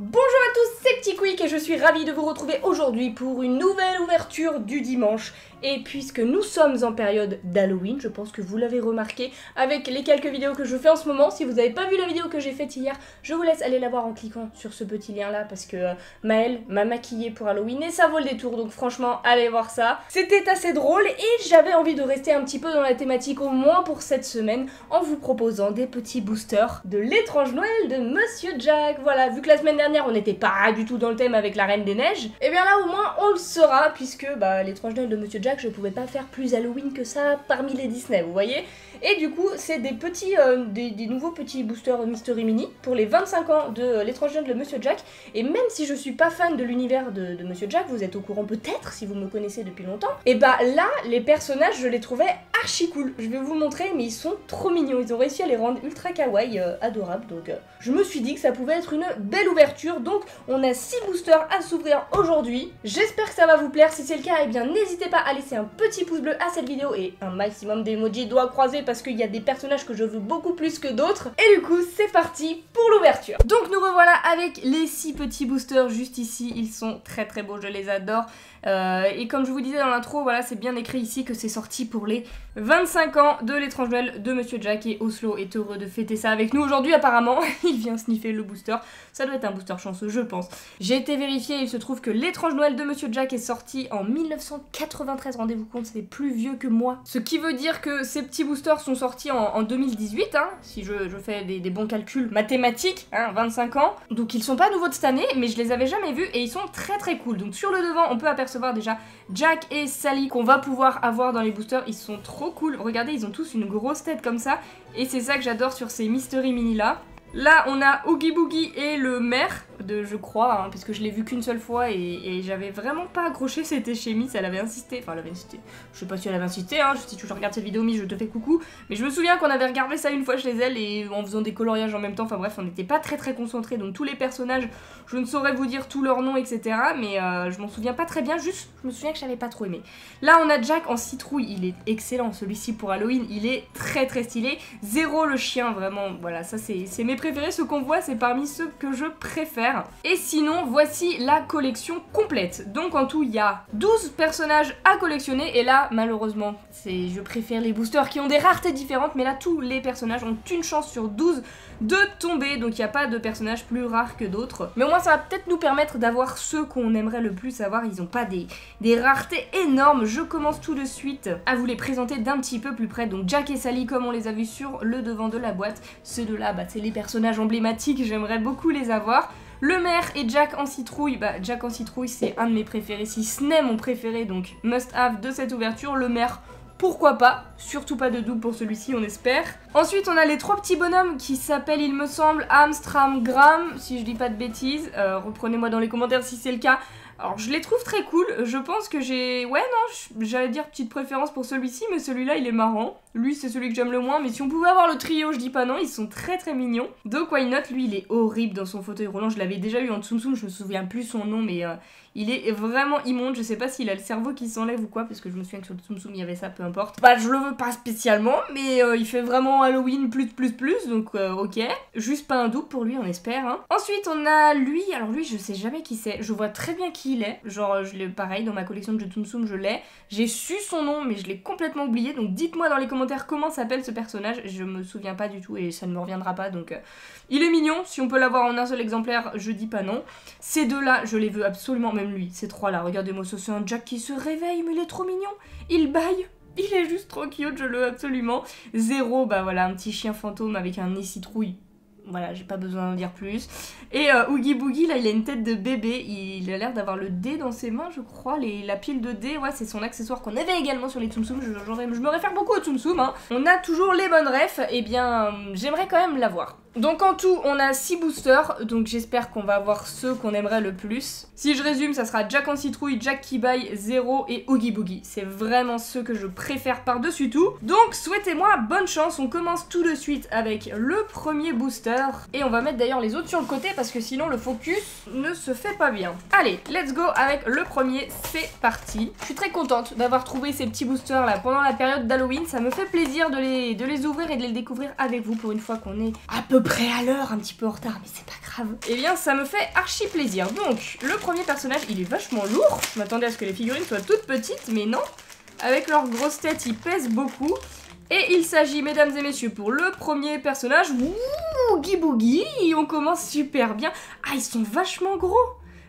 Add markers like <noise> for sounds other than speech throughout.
Bonjour à tous, c'est Petit Quick et je suis ravie de vous retrouver aujourd'hui pour une nouvelle ouverture du dimanche. Et puisque nous sommes en période d'Halloween, je pense que vous l'avez remarqué avec les quelques vidéos que je fais en ce moment. Si vous n'avez pas vu la vidéo que j'ai faite hier, je vous laisse aller la voir en cliquant sur ce petit lien là parce que euh, Maëlle m'a maquillée pour Halloween et ça vaut le détour. Donc franchement, allez voir ça. C'était assez drôle et j'avais envie de rester un petit peu dans la thématique au moins pour cette semaine en vous proposant des petits boosters de l'étrange Noël de Monsieur Jack. Voilà, vu que la semaine dernière on n'était pas du tout dans le thème avec la Reine des Neiges, et eh bien là au moins on le sera puisque bah, l'étrange Noël de Monsieur Jack je pouvais pas faire plus Halloween que ça parmi les Disney, vous voyez? Et du coup, c'est des petits, euh, des, nouveaux petits boosters Mystery Mini pour les 25 ans de euh, l'étrange de Monsieur Jack. Et même si je suis pas fan de l'univers de, Monsieur Jack, vous êtes au courant peut-être si vous me connaissez depuis longtemps, et bah là, les personnages, je les trouvais archi cool. Je vais vous montrer, mais ils sont trop mignons. Ils ont réussi à les rendre ultra kawaii, euh, adorables. Donc je me suis dit que ça pouvait être une belle ouverture. Donc on a 6 boosters à s'ouvrir aujourd'hui. J'espère que ça va vous plaire. Si c'est le cas, et eh bien n'hésitez pas à laisser un petit pouce bleu à cette vidéo et un maximum d'emojis doigts croisés parce qu'il y a des personnages que je veux beaucoup plus que d'autres. Et du coup, c'est parti pour l'ouverture. Donc nous revoilà avec les 6 petits boosters juste ici. Ils sont très très beaux, je les adore. Euh, et comme je vous disais dans l'intro, voilà, c'est bien écrit ici que c'est sorti pour les 25 ans de l'étrange Noël de Monsieur Jack et Oslo est heureux de fêter ça avec nous aujourd'hui apparemment. <laughs> il vient sniffer le booster. Ça doit être un booster chanceux, je pense. J'ai été vérifié, il se trouve que l'étrange Noël de Monsieur Jack est sorti en 1993. Rendez-vous compte, c'est plus vieux que moi. Ce qui veut dire que ces petits boosters sont sortis en, 2018, hein, si je, fais des, bons calculs mathématiques, hein, 25 ans. Donc ils sont pas nouveaux de cette année, mais je les avais jamais vus et ils sont très très cool. Donc sur le devant, on peut apercevoir voir déjà Jack et Sally qu'on va pouvoir avoir dans les boosters. Ils sont trop cool. Regardez, ils ont tous une grosse tête comme ça. Et c'est ça que j'adore sur ces Mystery Mini là. Là, on a Oogie Boogie et le maire je crois, hein, puisque je l'ai vu qu'une seule fois et, j'avais vraiment pas accroché, c'était chez Miss, elle avait insisté, enfin elle avait insisté, je sais pas si elle avait insisté, hein, si tu regardes cette vidéo Miss, je te fais coucou, mais je me souviens qu'on avait regardé ça une fois chez elle et en faisant des coloriages en même temps, enfin bref, on n'était pas très très concentrés, donc tous les personnages, je ne saurais vous dire tous leurs noms, etc., mais euh, je m'en souviens pas très bien, juste, je me souviens que j'avais pas trop aimé. Là, on a Jack en citrouille, il est excellent, celui-ci pour Halloween, il est très très stylé, zéro le chien, vraiment, voilà, ça c'est mes préférés, ce qu'on voit, c'est parmi ceux que je préfère, et sinon, voici la collection complète. Donc en tout, il y a 12 personnages à collectionner. Et là, malheureusement, c'est je préfère les boosters qui ont des raretés différentes. Mais là, tous les personnages ont une chance sur 12 de tomber. Donc il n'y a pas de personnages plus rares que d'autres. Mais au moins, ça va peut-être nous permettre d'avoir ceux qu'on aimerait le plus avoir. Ils n'ont pas des, raretés énormes. Je commence tout de suite à vous les présenter d'un petit peu plus près. Donc Jack et Sally, comme on les a vus sur le devant de la boîte. Ceux de là, bah, c'est les personnages emblématiques. J'aimerais beaucoup les avoir. Le maire et Jack en citrouille, bah Jack en citrouille c'est un de mes préférés, si ce n'est mon préféré, donc must have de cette ouverture. Le maire, pourquoi pas, surtout pas de double pour celui-ci, on espère. Ensuite, on a les trois petits bonhommes qui s'appellent, il me semble, Amstram Graham, si je dis pas de bêtises. Euh, reprenez-moi dans les commentaires si c'est le cas. Alors je les trouve très cool, je pense que j'ai... Ouais non, j'allais dire petite préférence pour celui-ci, mais celui-là il est marrant. Lui c'est celui que j'aime le moins, mais si on pouvait avoir le trio, je dis pas non, ils sont très très mignons. Donc why not, lui il est horrible dans son fauteuil roulant, je l'avais déjà eu en Tsum Tsum, je me souviens plus son nom, mais euh, il est vraiment immonde, je sais pas s'il a le cerveau qui s'enlève ou quoi, parce que je me souviens que sur le Tsum Tsum il y avait ça, peu importe. Bah je le veux pas spécialement, mais euh, il fait vraiment Halloween plus plus plus, donc euh, ok. Juste pas un double pour lui, on espère. Hein. Ensuite on a lui, alors lui je sais jamais qui c'est, je vois très bien qui il est, genre je l'ai pareil dans ma collection de Tsum Tsum je l'ai. J'ai su son nom mais je l'ai complètement oublié, donc dites-moi dans les commentaires comment s'appelle ce personnage, je me souviens pas du tout et ça ne me reviendra pas, donc euh, il est mignon, si on peut l'avoir en un seul exemplaire, je dis pas non. Ces deux-là, je les veux absolument, même lui, ces trois-là, regardez-moi, c'est un Jack qui se réveille, mais il est trop mignon, il baille, <laughs> il est juste trop cute, je le absolument. Zéro, bah voilà, un petit chien fantôme avec un nez citrouille voilà, j'ai pas besoin d'en dire plus. Et euh, Oogie Boogie, là, il a une tête de bébé. Il a l'air d'avoir le dé dans ses mains, je crois. Les, la pile de dés, ouais, c'est son accessoire qu'on avait également sur les Tsum. Je, me réfère beaucoup aux Tsum. Hein. On a toujours les bonnes refs. Et eh bien, j'aimerais quand même l'avoir. Donc en tout, on a 6 boosters, donc j'espère qu'on va avoir ceux qu'on aimerait le plus. Si je résume, ça sera Jack en citrouille, Jack baille, Zero et Oogie Boogie. C'est vraiment ceux que je préfère par-dessus tout. Donc souhaitez-moi bonne chance, on commence tout de suite avec le premier booster. Et on va mettre d'ailleurs les autres sur le côté parce que sinon le focus ne se fait pas bien. Allez, let's go avec le premier, c'est parti. Je suis très contente d'avoir trouvé ces petits boosters là pendant la période d'Halloween. Ça me fait plaisir de les, ouvrir et de les découvrir avec vous pour une fois qu'on est à peu près à l'heure, un petit peu en retard, mais c'est pas grave. Eh bien, ça me fait archi plaisir. Donc, le premier personnage, il est vachement lourd. Je m'attendais à ce que les figurines soient toutes petites, mais non. Avec leur grosse tête, ils pèsent beaucoup. Et il s'agit, mesdames et messieurs, pour le premier personnage, Ouh, Boogie, on commence super bien. Ah, ils sont vachement gros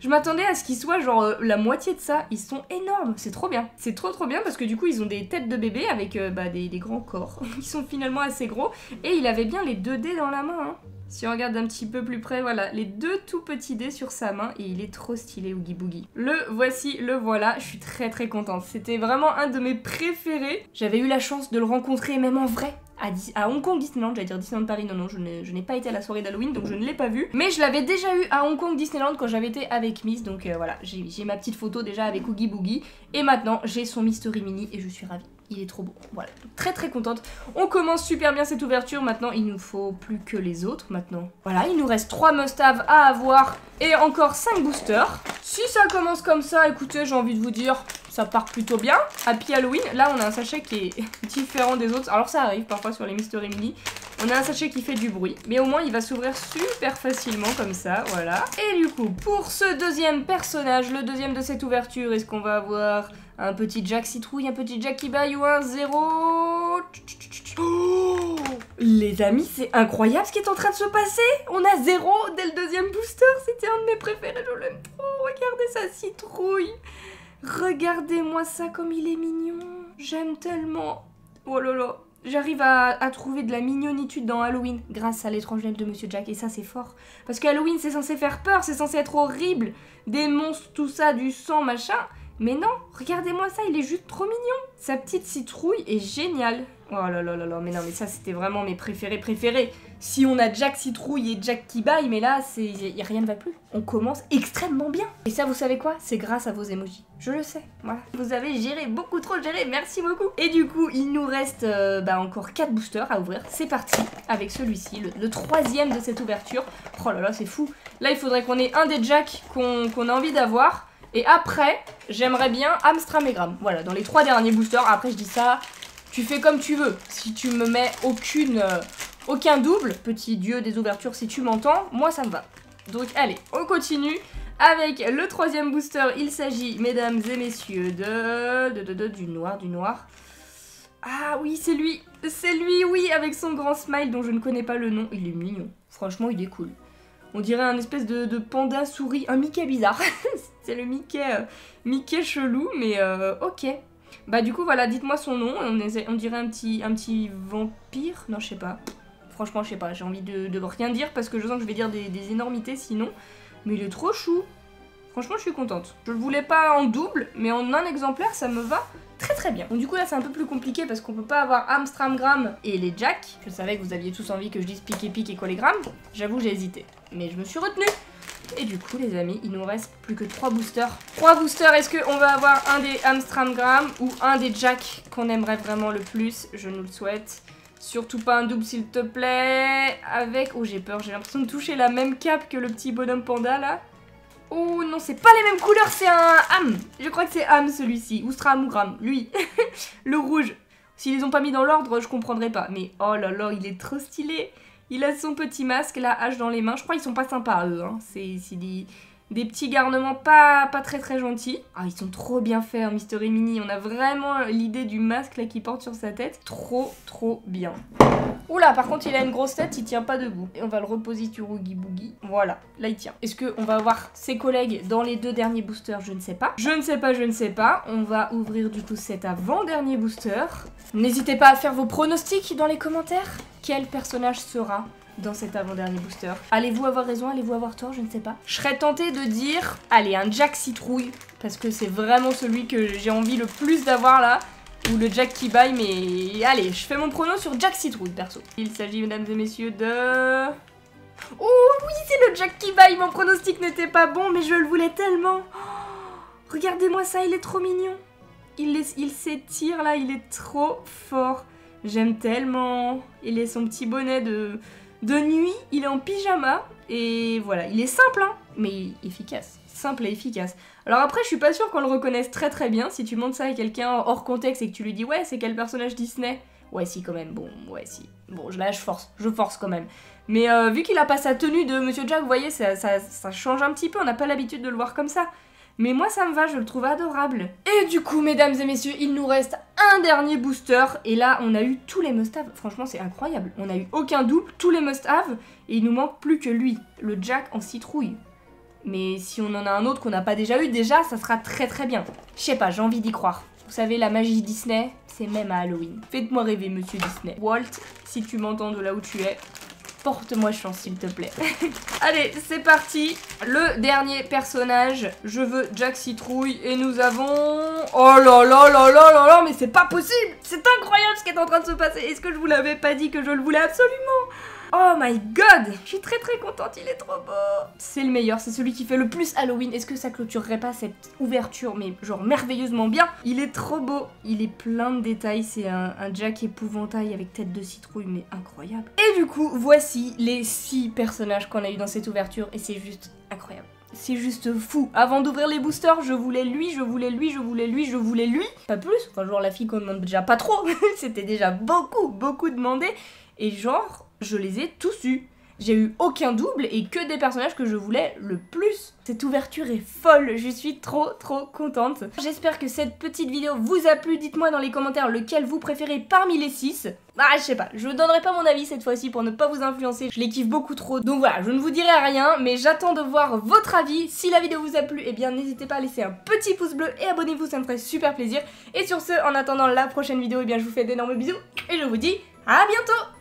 je m'attendais à ce qu'ils soient genre euh, la moitié de ça. Ils sont énormes, c'est trop bien. C'est trop trop bien parce que du coup ils ont des têtes de bébé avec euh, bah, des, grands corps. <laughs> Ils sont finalement assez gros. Et il avait bien les deux dés dans la main. Hein. Si on regarde un petit peu plus près, voilà, les deux tout petits dés sur sa main et il est trop stylé Oogie Boogie. Le voici, le voilà, je suis très très contente. C'était vraiment un de mes préférés. J'avais eu la chance de le rencontrer même en vrai à, Hong Kong Disneyland, j'allais dire Disneyland Paris, non, non, je n'ai pas été à la soirée d'Halloween, donc je ne l'ai pas vu. Mais je l'avais déjà eu à Hong Kong Disneyland quand j'avais été avec Miss, donc euh, voilà, j'ai ma petite photo déjà avec Oogie Boogie. Et maintenant, j'ai son Mystery Mini et je suis ravie. Il est trop beau. Voilà, très très contente. On commence super bien cette ouverture. Maintenant, il nous faut plus que les autres maintenant. Voilà, il nous reste 3 must-have à avoir et encore 5 boosters. Si ça commence comme ça, écoutez, j'ai envie de vous dire, ça part plutôt bien. Happy Halloween, là on a un sachet qui est <laughs> différent des autres. Alors ça arrive parfois sur les Mystery Mini. On a un sachet qui fait du bruit, mais au moins il va s'ouvrir super facilement comme ça, voilà. Et du coup, pour ce deuxième personnage, le deuxième de cette ouverture, est-ce qu'on va avoir un petit Jack citrouille, un petit Jack qui baille ou un zéro? Oh <gasps> Les amis, c'est incroyable ce qui est en train de se passer On a zéro dès le deuxième booster, c'était un de mes préférés, je l'aime trop Regardez sa citrouille Regardez-moi ça comme il est mignon. J'aime tellement. Oh là là. J'arrive à, trouver de la mignonitude dans Halloween grâce à l'étrange de Monsieur Jack et ça c'est fort. Parce que Halloween c'est censé faire peur, c'est censé être horrible. Des monstres, tout ça, du sang, machin. Mais non, regardez-moi ça, il est juste trop mignon. Sa petite citrouille est géniale. Oh là là là là, mais non, mais ça c'était vraiment mes préférés préférés. Si on a Jack Citrouille et Jack qui baille, mais là, c'est rien ne va plus. On commence extrêmement bien. Et ça, vous savez quoi? C'est grâce à vos emojis. Je le sais, voilà. Vous avez géré, beaucoup trop géré, merci beaucoup. Et du coup, il nous reste euh, bah, encore 4 boosters à ouvrir. C'est parti avec celui-ci, le, troisième de cette ouverture. Oh là là, c'est fou. Là, il faudrait qu'on ait un des Jack qu'on a envie d'avoir. Et après, j'aimerais bien Amstram et Gram. Voilà, dans les trois derniers boosters. Après, je dis ça, tu fais comme tu veux. Si tu me mets aucune, euh, aucun double, petit dieu des ouvertures, si tu m'entends, moi ça me va. Donc allez, on continue avec le troisième booster. Il s'agit, mesdames et messieurs, de, de, de, du noir, du noir. Ah oui, c'est lui, c'est lui, oui, avec son grand smile dont je ne connais pas le nom. Il est mignon, franchement, il est cool. On dirait un espèce de, panda souris, un Mickey bizarre. <laughs> c'est le Mickey, euh, Mickey chelou, mais euh, ok. Bah du coup voilà, dites-moi son nom, on, dirait un petit, un petit vampire, non je sais pas. Franchement je sais pas, j'ai envie de, de, rien dire parce que je sens que je vais dire des, énormités sinon. Mais il est trop chou. Franchement je suis contente. Je le voulais pas en double, mais en un exemplaire ça me va très très bien. Donc du coup là c'est un peu plus compliqué parce qu'on peut pas avoir Amstramgram et les Jack. Je savais que vous aviez tous envie que je dise pique et pique et collégramme. J'avoue j'ai hésité, mais je me suis retenue. Et du coup, les amis, il nous reste plus que 3 boosters. 3 boosters, est-ce qu'on va avoir un des Amstramgram ou un des Jack qu'on aimerait vraiment le plus? Je nous le souhaite. Surtout pas un double, s'il te plaît. Avec... Oh, j'ai peur, j'ai l'impression de toucher la même cape que le petit bonhomme panda, là. Oh non, c'est pas les mêmes couleurs, c'est un Am. Je crois que c'est Am, celui-ci. Ou Gram, lui. <laughs> le rouge. S'ils les ont pas mis dans l'ordre, je comprendrais pas. Mais oh là là, il est trop stylé. Il a son petit masque, la hache dans les mains. Je crois qu'ils sont pas sympas, eux. Hein. C'est des, des, petits garnements pas, pas très très gentils. Ah, ils sont trop bien faits, hein, Mystery Mini. On a vraiment l'idée du masque là qui porte sur sa tête. Trop, trop bien. Oula, par contre, il a une grosse tête, il tient pas debout. Et on va le reposer sur Oogie Boogie. Voilà, là il tient. Est-ce qu'on va avoir ses collègues dans les deux derniers boosters? Je ne sais pas. Je ne sais pas, je ne sais pas. On va ouvrir du coup cet avant-dernier booster. N'hésitez pas à faire vos pronostics dans les commentaires. Quel personnage sera dans cet avant-dernier booster. Allez-vous avoir raison, allez-vous avoir tort, je ne sais pas. Je serais tentée de dire, allez, un Jack Citrouille, parce que c'est vraiment celui que j'ai envie le plus d'avoir là. Ou le Jack qui mais allez, je fais mon prono sur Jack Citrouille, perso. Il s'agit, mesdames et messieurs, de... Oh oui, c'est le Jack qui mon pronostic n'était pas bon, mais je le voulais tellement. Oh, regardez-moi ça, il est trop mignon. Il s'étire là, il est trop fort. J'aime tellement. Il est son petit bonnet de, de nuit, il est en pyjama. Et voilà, il est simple, hein, mais efficace. Simple et efficace. Alors après, je suis pas sûre qu'on le reconnaisse très très bien. Si tu montres ça à quelqu'un hors contexte et que tu lui dis ouais, c'est quel personnage Disney? Ouais, si, quand même. Bon, ouais, si. Bon, là, je force. Je force quand même. Mais euh, vu qu'il a pas sa tenue de Monsieur Jack, vous voyez, ça change un petit peu. On n'a pas l'habitude de le voir comme ça. Mais moi, ça me va, je le trouve adorable. Et du coup, mesdames et messieurs, il nous reste un dernier booster. Et là, on a eu tous les must-have. Franchement, c'est incroyable. On a eu aucun double, tous les must-have. Et il nous manque plus que lui, le Jack en citrouille. Mais si on en a un autre qu'on n'a pas déjà eu, déjà, ça sera très très bien. Je sais pas, j'ai envie d'y croire. Vous savez, la magie Disney, c'est même à Halloween. Faites-moi rêver, monsieur Disney. Walt, si tu m'entends de là où tu es, porte-moi chance, s'il te plaît. <laughs> Allez, c'est parti. Le dernier personnage, je veux Jack Citrouille. Et nous avons... Oh là là là là là là, mais c'est pas possible C'est incroyable ce qui est en train de se passer. Est-ce que je vous l'avais pas dit que je le voulais absolument? Oh my god Je suis très très contente, il est trop beau C'est le meilleur, c'est celui qui fait le plus Halloween. Est-ce que ça clôturerait pas cette ouverture, mais genre merveilleusement bien? Il est trop beau, il est plein de détails, c'est un, Jack épouvantail avec tête de citrouille, mais incroyable. Et du coup, voici les 6 personnages qu'on a eu dans cette ouverture, et c'est juste incroyable. C'est juste fou. Avant d'ouvrir les boosters, je voulais lui, je voulais lui, je voulais lui, je voulais lui. Pas plus. Enfin, genre la fille qu'on demande déjà pas trop. <laughs> C'était déjà beaucoup, beaucoup demandé. Et genre, je les ai tous eus. J'ai eu aucun double et que des personnages que je voulais le plus. Cette ouverture est folle, je suis trop trop contente. J'espère que cette petite vidéo vous a plu, dites-moi dans les commentaires lequel vous préférez parmi les 6. Ah je sais pas, je donnerai pas mon avis cette fois-ci pour ne pas vous influencer, je les kiffe beaucoup trop. Donc voilà, je ne vous dirai rien, mais j'attends de voir votre avis. Si la vidéo vous a plu, eh bien n'hésitez pas à laisser un petit pouce bleu et abonnez-vous, ça me ferait super plaisir. Et sur ce, en attendant la prochaine vidéo, eh bien je vous fais d'énormes bisous et je vous dis à bientôt